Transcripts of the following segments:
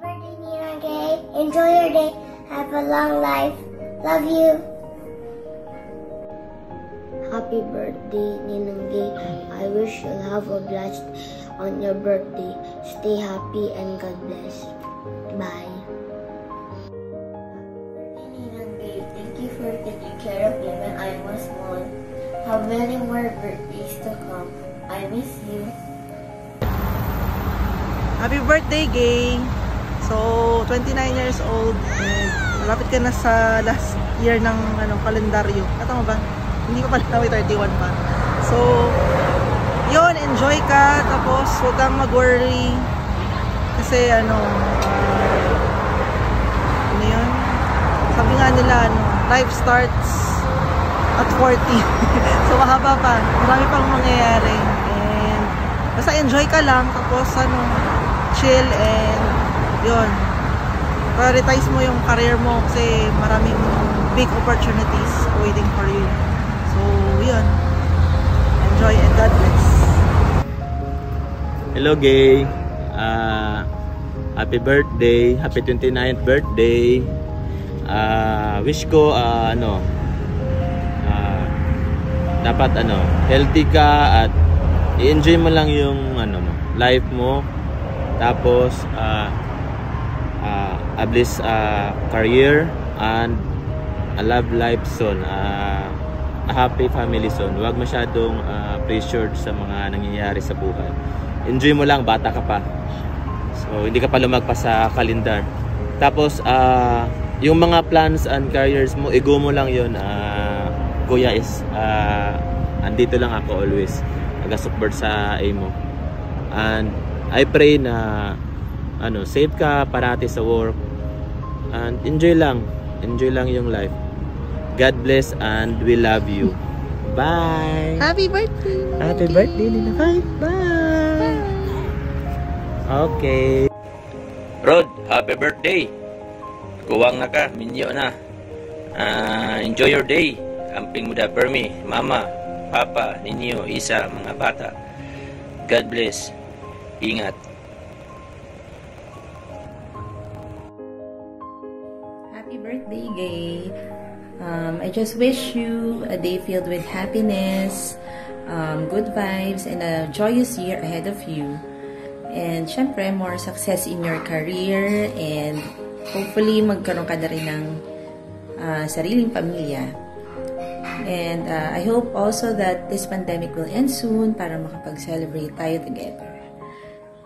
birthday, Nina Gay. Enjoy your day. Have a long life. Love you. Happy birthday, Ninang Gay. I wish you'll have a blast on your birthday. Stay happy and God bless. Bye. Ninang Gay, thank you for taking care of me when I was small. Have many more birthdays to come. I miss you. Happy birthday, Gay! So, 29 years old. And malapit ka na sa last year ng ano, kalendaryo. Katama ba? Hindi ko pala may 31 pa. So, yun, enjoy ka. Tapos, huwag kang mag-worry. Kasi, ano, uh, ano yun? Sabi nga nila, ano, life starts at 40. so, mahaba pa. Marami pang mangyayari. And, basta enjoy ka lang. Tapos, ano, chill and yun. Prioritize mo yung career mo kasi maraming big opportunities waiting for you. So yun. Enjoy and God bless. Hello gay. Uh, Happy birthday. Happy 29th birthday. Uh, Wish ko uh, ano uh, dapat ano healthy ka at i-enjoy mo lang yung ano mo life mo. Tapos, uh, uh, a bliss uh, career and a love life soon. Uh, a happy family soon. Huwag masyadong uh, pressured sa mga nangyayari sa buhay. Enjoy mo lang, bata ka pa. So, hindi ka pa lumagpas sa kalendar. Tapos, uh, yung mga plans and careers mo, ego mo lang yun. Uh, kuya is, uh, andito lang ako always. Nag-support sa aim mo. And, I pray na ano, safe ka parati sa work and enjoy lang. Enjoy lang yung life. God bless and we love you. Bye! Happy birthday! Happy birthday, Nina Bye! Bye! Okay. Rod, happy birthday! Kuwang na ka, minyo na. Uh, enjoy your day. Amping mo da permi, mama, papa, ninyo, isa, mga bata. God bless. Ingat. Happy birthday, Gay. Um, I just wish you a day filled with happiness, um, good vibes, and a joyous year ahead of you. And syempre, more success in your career and hopefully magkaroon ka na rin ng uh, sariling pamilya. And uh, I hope also that this pandemic will end soon para makapag-celebrate tayo together.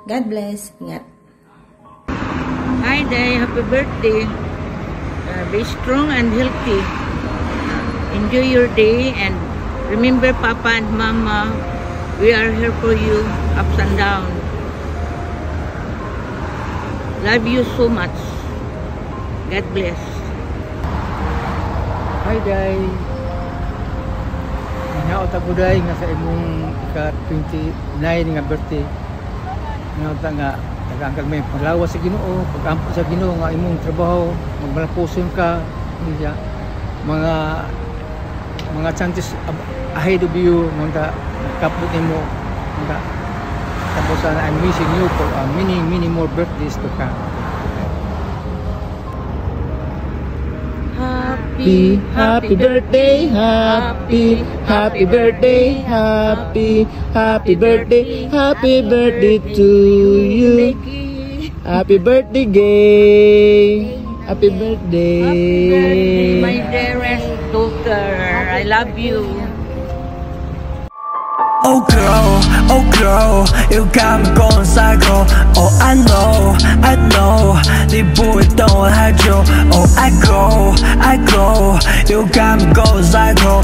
God bless. Ingat. Hi Day, happy birthday. Uh, be strong and healthy. Enjoy your day and remember Papa and Mama, we are here for you, ups and downs. Love you so much. God bless. Hi day. Hinaot ako day nga sa imong ika-29 nga birthday. Hinaot nga nagangkag may paglawas sa Ginoo, pagampo sa Ginoo nga imong trabaho, magmalapuson ka, niya mga mga chances ahead of you mga kaput nimo mga tapos uh, I'm wishing you for uh, many many more birthdays to come. Happy, happy birthday, happy, happy birthday, happy, happy birthday, happy birthday to you. Happy birthday, gay. Happy birthday. Happy birthday, my dearest daughter. I love you. Oh girl, oh girl, you got me going psycho Oh I know, I know, 네 부에 don't hide you Oh I go, I go, you got me going psycho